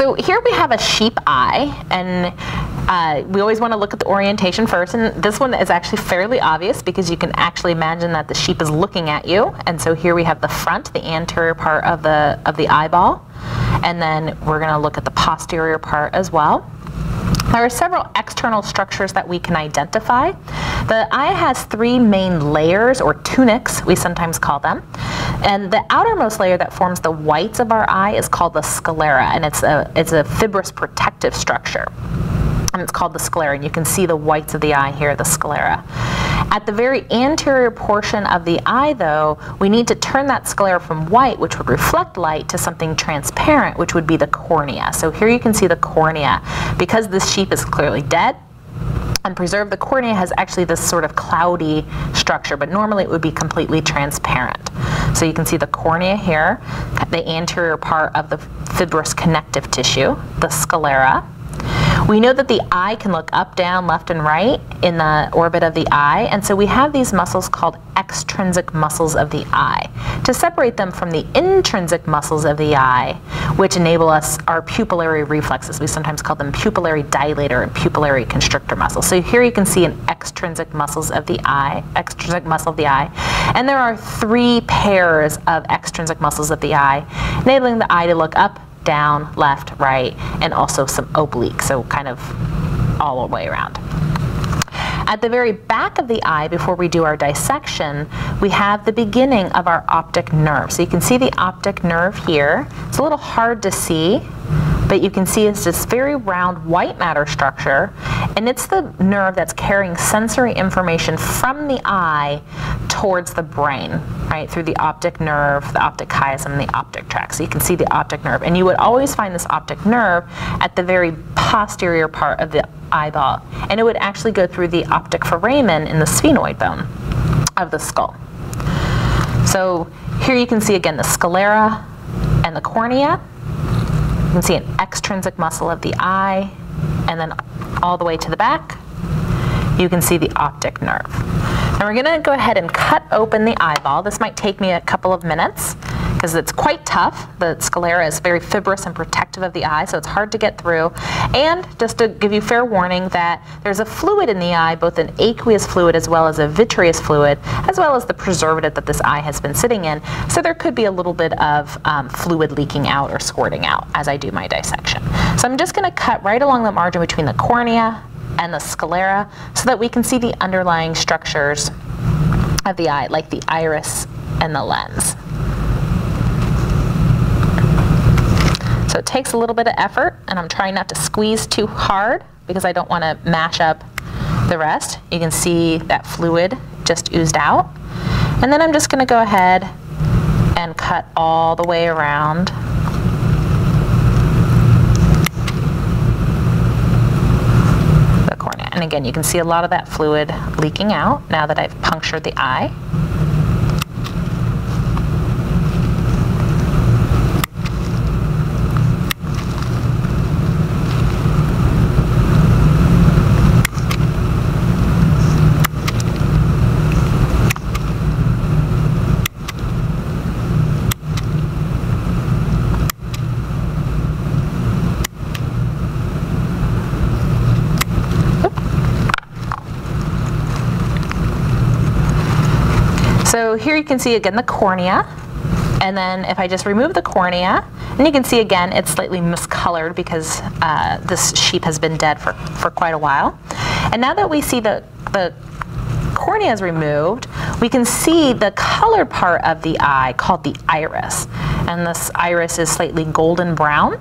So here we have a sheep eye, and uh, we always want to look at the orientation first, and this one is actually fairly obvious because you can actually imagine that the sheep is looking at you. And so here we have the front, the anterior part of the, of the eyeball, and then we're going to look at the posterior part as well. There are several external structures that we can identify. The eye has three main layers, or tunics, we sometimes call them. And the outermost layer that forms the whites of our eye is called the sclera, and it's a, it's a fibrous protective structure and it's called the sclera. And you can see the whites of the eye here, the sclera. At the very anterior portion of the eye, though, we need to turn that sclera from white, which would reflect light, to something transparent, which would be the cornea. So here you can see the cornea. Because this sheep is clearly dead, and preserved, the cornea has actually this sort of cloudy structure, but normally it would be completely transparent. So you can see the cornea here, the anterior part of the fibrous connective tissue, the sclera, we know that the eye can look up, down, left, and right in the orbit of the eye, and so we have these muscles called extrinsic muscles of the eye to separate them from the intrinsic muscles of the eye, which enable us our pupillary reflexes. We sometimes call them pupillary dilator and pupillary constrictor muscles. So here you can see an extrinsic muscles of the eye, extrinsic muscle of the eye, and there are three pairs of extrinsic muscles of the eye, enabling the eye to look up, down, left, right, and also some oblique, so kind of all the way around. At the very back of the eye, before we do our dissection, we have the beginning of our optic nerve. So you can see the optic nerve here. It's a little hard to see, but you can see it's this very round white matter structure, and it's the nerve that's carrying sensory information from the eye towards the brain, right, through the optic nerve, the optic chiasm, the optic tract. So you can see the optic nerve. And you would always find this optic nerve at the very posterior part of the eyeball. And it would actually go through the optic foramen in the sphenoid bone of the skull. So here you can see again the sclera and the cornea. You can see an extrinsic muscle of the eye, and then all the way to the back, you can see the optic nerve. Now we're gonna go ahead and cut open the eyeball. This might take me a couple of minutes because it's quite tough. The sclera is very fibrous and protective of the eye, so it's hard to get through. And just to give you fair warning that there's a fluid in the eye, both an aqueous fluid as well as a vitreous fluid, as well as the preservative that this eye has been sitting in. So there could be a little bit of um, fluid leaking out or squirting out as I do my dissection. So I'm just gonna cut right along the margin between the cornea and the sclera so that we can see the underlying structures of the eye, like the iris and the lens. So it takes a little bit of effort, and I'm trying not to squeeze too hard because I don't want to mash up the rest. You can see that fluid just oozed out. And then I'm just going to go ahead and cut all the way around. the. And again, you can see a lot of that fluid leaking out now that I've punctured the eye. So here you can see again the cornea. And then if I just remove the cornea, and you can see again it's slightly miscolored because uh, this sheep has been dead for, for quite a while. And now that we see the, the cornea is removed, we can see the colored part of the eye called the iris. And this iris is slightly golden brown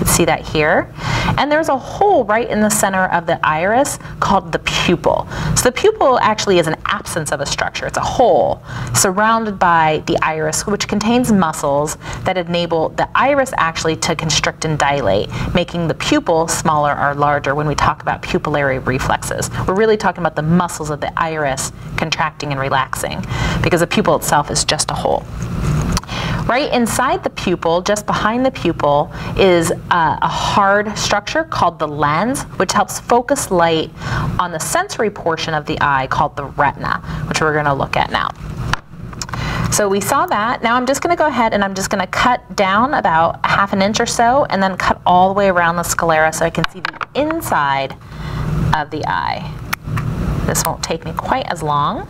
can see that here. And there's a hole right in the center of the iris called the pupil. So the pupil actually is an absence of a structure. It's a hole surrounded by the iris, which contains muscles that enable the iris actually to constrict and dilate, making the pupil smaller or larger when we talk about pupillary reflexes. We're really talking about the muscles of the iris contracting and relaxing because the pupil itself is just a hole. Right inside the pupil, just behind the pupil, is uh, a hard structure called the lens, which helps focus light on the sensory portion of the eye called the retina, which we're going to look at now. So we saw that. Now I'm just going to go ahead and I'm just going to cut down about half an inch or so and then cut all the way around the sclera so I can see the inside of the eye. This won't take me quite as long.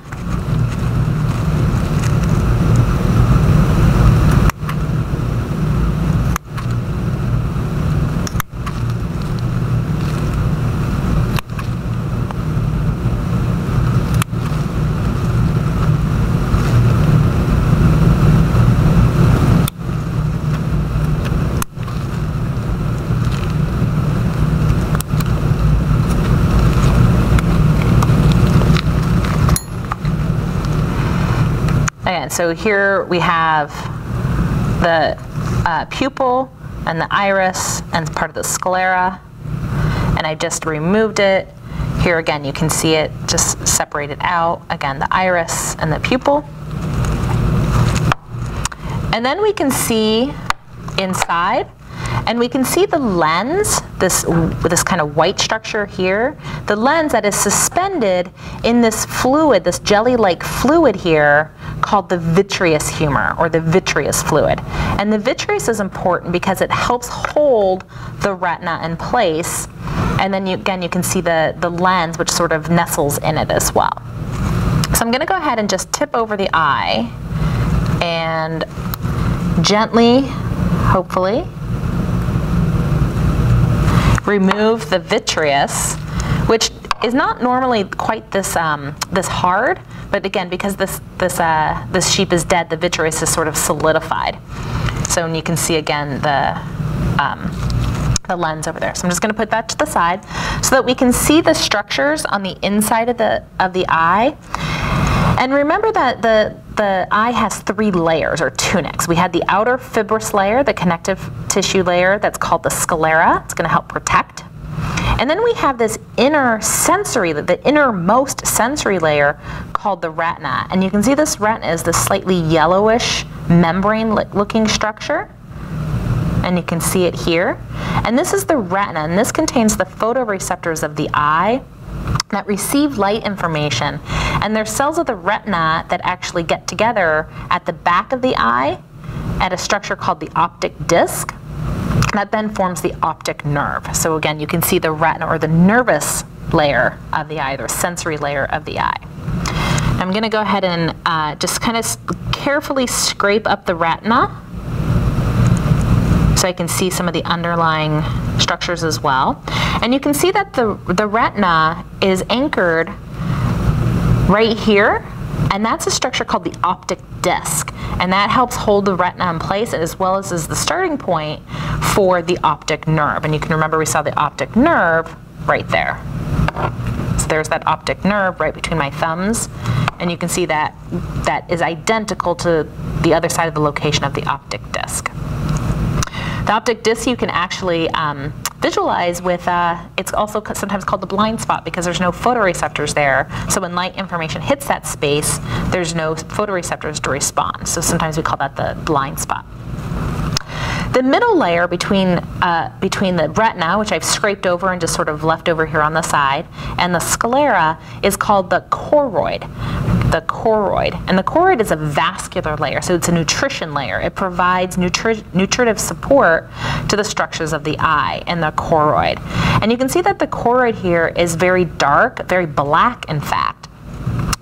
So here we have the uh, pupil and the iris and part of the sclera. And I just removed it. Here again, you can see it just separated out. Again, the iris and the pupil. And then we can see inside and we can see the lens, this, this kind of white structure here, the lens that is suspended in this fluid, this jelly-like fluid here, called the vitreous humor or the vitreous fluid. And the vitreous is important because it helps hold the retina in place. And then you, again, you can see the, the lens which sort of nestles in it as well. So I'm going to go ahead and just tip over the eye and gently, hopefully, remove the vitreous, which is not normally quite this um, this hard, but again, because this this uh, this sheep is dead, the vitreous is sort of solidified. So you can see again the um, the lens over there. So I'm just going to put that to the side so that we can see the structures on the inside of the of the eye. And remember that the the eye has three layers or tunics. We had the outer fibrous layer, the connective tissue layer that's called the sclera. It's going to help protect. And then we have this inner sensory, the innermost sensory layer called the retina. And you can see this retina is this slightly yellowish membrane looking structure. And you can see it here. And this is the retina, and this contains the photoreceptors of the eye that receive light information. And there's cells of the retina that actually get together at the back of the eye at a structure called the optic disc. That then forms the optic nerve. So again, you can see the retina or the nervous layer of the eye, the sensory layer of the eye. I'm going to go ahead and uh, just kind of carefully scrape up the retina so I can see some of the underlying structures as well. And you can see that the, the retina is anchored right here and that's a structure called the optic disc. And that helps hold the retina in place as well as is the starting point for the optic nerve. And you can remember we saw the optic nerve right there. So there's that optic nerve right between my thumbs. And you can see that that is identical to the other side of the location of the optic disc. The optic disc you can actually um, visualize with, uh, it's also sometimes called the blind spot because there's no photoreceptors there. So when light information hits that space, there's no photoreceptors to respond. So sometimes we call that the blind spot. The middle layer between, uh, between the retina, which I've scraped over and just sort of left over here on the side, and the sclera is called the choroid the choroid. And the choroid is a vascular layer, so it's a nutrition layer. It provides nutri nutritive support to the structures of the eye and the choroid. And you can see that the choroid here is very dark, very black in fact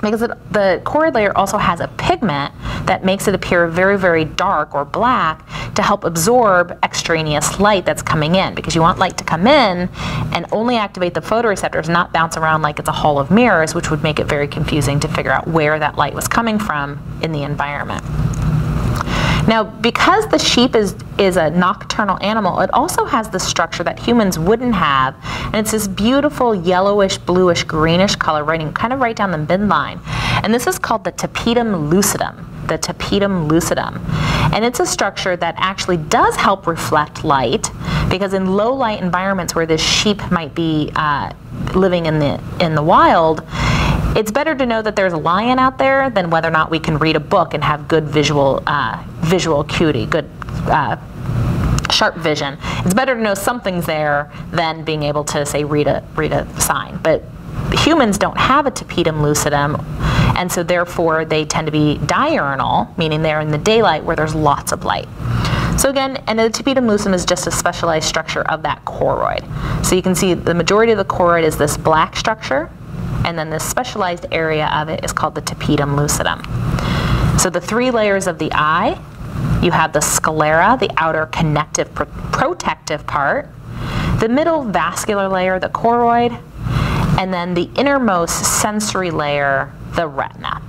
because it, the choroid layer also has a pigment that makes it appear very, very dark or black to help absorb extraneous light that's coming in because you want light to come in and only activate the photoreceptors, not bounce around like it's a hall of mirrors, which would make it very confusing to figure out where that light was coming from in the environment. Now, because the sheep is, is a nocturnal animal, it also has the structure that humans wouldn't have, and it's this beautiful yellowish, bluish, greenish color running kind of right down the midline. And this is called the tapetum lucidum the tapetum lucidum. And it's a structure that actually does help reflect light because in low light environments where this sheep might be uh, living in the, in the wild, it's better to know that there's a lion out there than whether or not we can read a book and have good visual, uh, visual acuity, good uh, sharp vision. It's better to know something's there than being able to say read a read a sign. But humans don't have a tapetum lucidum, And so therefore they tend to be diurnal, meaning they're in the daylight where there's lots of light. So again, and the tapetum lucidum is just a specialized structure of that choroid. So you can see the majority of the choroid is this black structure, and then this specialized area of it is called the tapetum lucidum. So the three layers of the eye, you have the sclera, the outer connective pr protective part, the middle vascular layer, the choroid, and then the innermost sensory layer, the retina.